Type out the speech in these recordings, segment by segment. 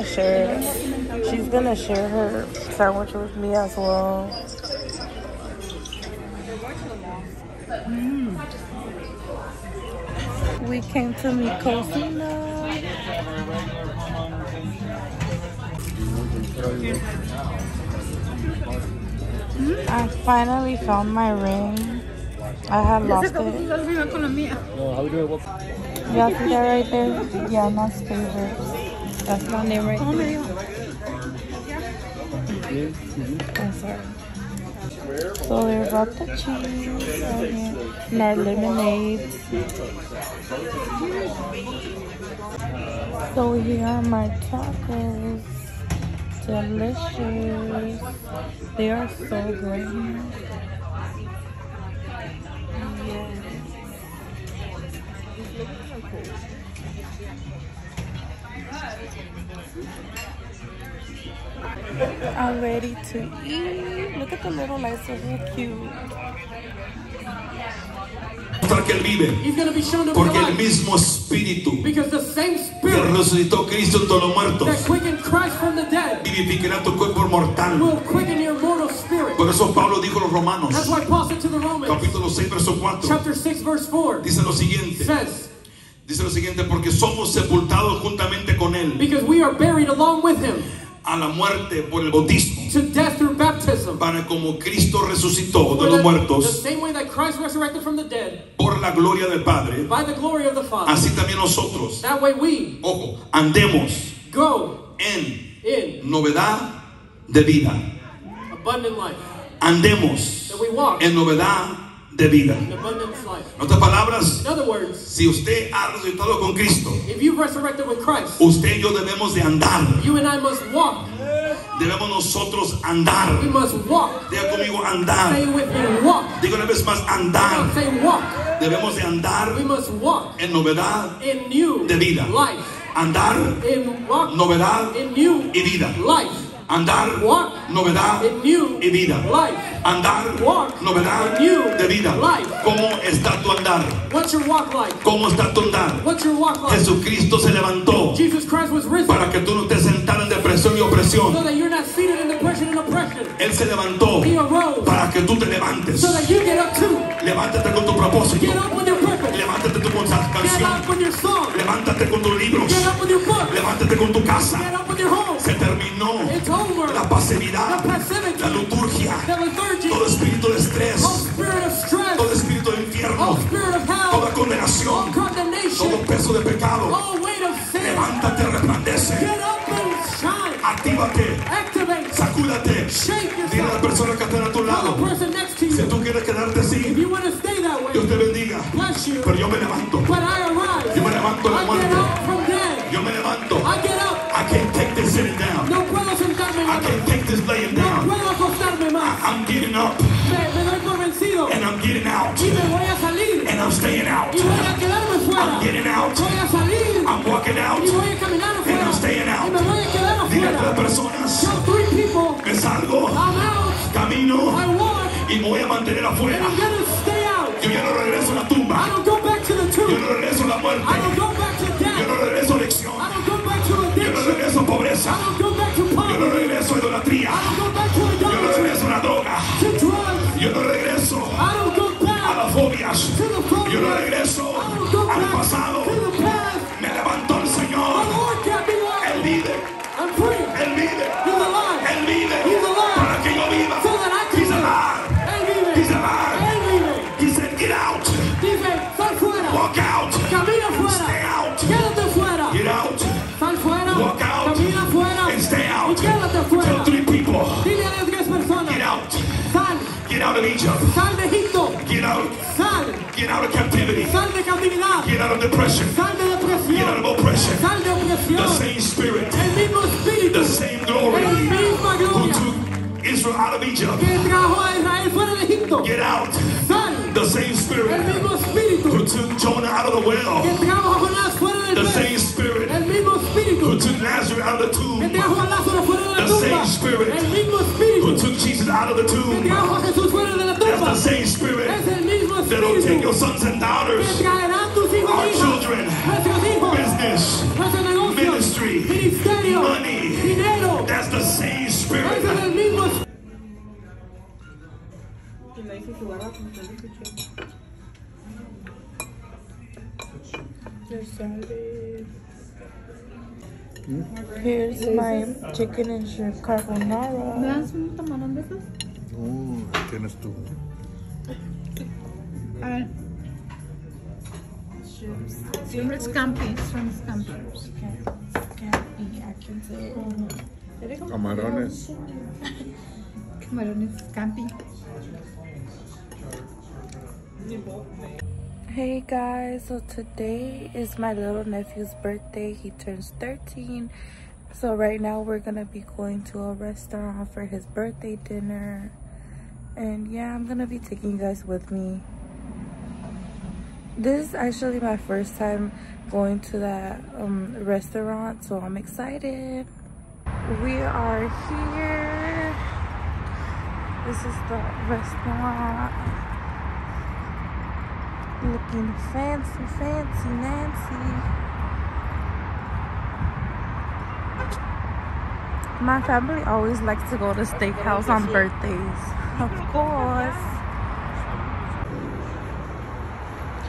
gonna share. She's gonna share her sandwich with me as well. Mm. We came to Mi Cocina. I finally found my ring. I had lost it. No, how we do it? Y'all see that right there? Yana's favorites. That's my name right there. I'm sorry. So we brought the cheese right here and our lemonade. So here are my tacos. Delicious. They are so great. I'm ready to eat. Look at the little lights, so cute. Porque él vive, porque el mismo espíritu que resucitó Cristo de los muertos vivificará tu cuerpo mortal. Por eso Pablo dijo a los romanos, capítulo 6, verso 4, dice lo siguiente. Dice lo siguiente, porque somos sepultados juntamente con Él Because we are buried along with him a la muerte por el bautismo, to death through baptism. para como Cristo resucitó de los the, the muertos same way that Christ resurrected from the dead por la gloria del Padre, by the glory of the Father. así también nosotros, That way we ojo, andemos go en in novedad de vida. abundant life. Andemos That we walk en novedad de vida. En otras palabras, si usted ha resucitado con Cristo, usted y yo debemos de andar. Debemos nosotros andar. Diga conmigo andar. Diga una vez más andar. Debemos de andar en novedad de vida. Andar, novedad y vida. Andar, novedad y vida. Andar, novedad de vida. ¿Cómo está tu andar? ¿Cómo está tu andar? Jesucristo se levantó para que tú no te sentaras en depresión y opresión. Él se levantó para que tú te levantes. Levántate con tu propósito. Levántate con tu canción. Levántate con tus libros. Levántate con tu casa pasividad, la liturgia, todo espíritu de estrés, todo espíritu de infierno, toda condenación, todo peso de pecado. Levántate, resplandece. Actívate, sacúdate. Dile a la persona que está a tu lado. Si tú quieres quedarte así, Dios te bendiga. Pero yo me levanto. Yo me levanto de la muerte. Yo me levanto. I. I can't take this sitting down. No puedo sentarme I can't take this laying No down. puedo acostarme más. I'm getting up Me, me doy por vencido. and I'm getting out Y me voy a salir. and I'm staying out. Y voy a quedarme fuera. I'm getting out. Voy a salir. I'm walking out. Y voy a caminar And afuera. I'm staying out. Y me voy a quedar Dile a tres afuera. personas, Yo three people. me salgo, I'm out. camino I walk. y me voy a mantener And afuera. I'm gonna stay out. Yo ya no regreso a la I tumba. don't go back to the Yo tomb. no regreso a la muerte. I a captivity. Sal de cautividad. Get out of depression. Sal de Get out of oppression. Sal de The same spirit. El mismo espíritu. The same glory. El misma Who took Israel out of Egypt. Que trajo a Israel fuera de Egipto. Get out. Sal. The same El spirit. mismo espíritu. Who took Jonah out of the Que well. trajo a Jonás fuera del The same spirit. El mismo espíritu. Who took Lazarus out of the Que tomb. trajo a Lázaro fuera de la The same spirit. El mismo Who took Jesus out of the Que tomb. trajo a Jesús fuera de la That's the same spirit Es el mismo that'll take your sons and daughters, traerán tus hijos our hijas. children, Nuestros hijos. business, Nuestros negocios. Ministerio. money. Dinero. That's the same spirit. es el mismo espíritu. Here's my chicken and shrimp carbonara. das un tamalón de esos? Oh, no, tienes tú. A ver. Siempre es campi, son campi. I can say. Camarones. Camarones campi. Hey guys, so today is my little nephew's birthday. He turns 13. So right now we're gonna be going to a restaurant for his birthday dinner. And yeah, I'm gonna be taking you guys with me. This is actually my first time going to that um, restaurant, so I'm excited. We are here. This is the restaurant. Looking fancy, fancy, Nancy. My family always likes to go to steakhouse on birthdays. Of course. Ooh. We're here. Hi.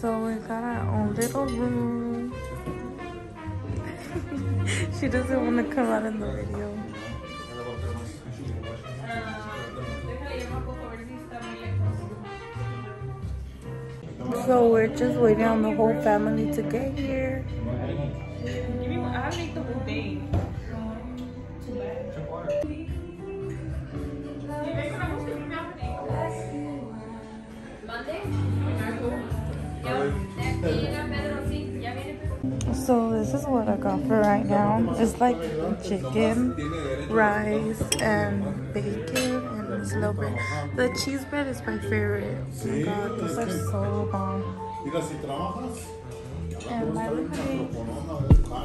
So we got our own little room. she doesn't want to come out in the video. So we're just waiting on the whole family to get here. So right. It's like chicken, rice, and bacon, and it's a little bit. The cheese bread is my favorite. Oh my god, those are so bomb. And my.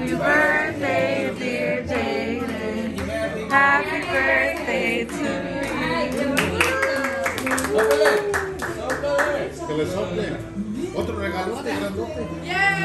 Happy birthday, dear Jaden. Happy birthday to you. que le sople. Otro regalote grandote.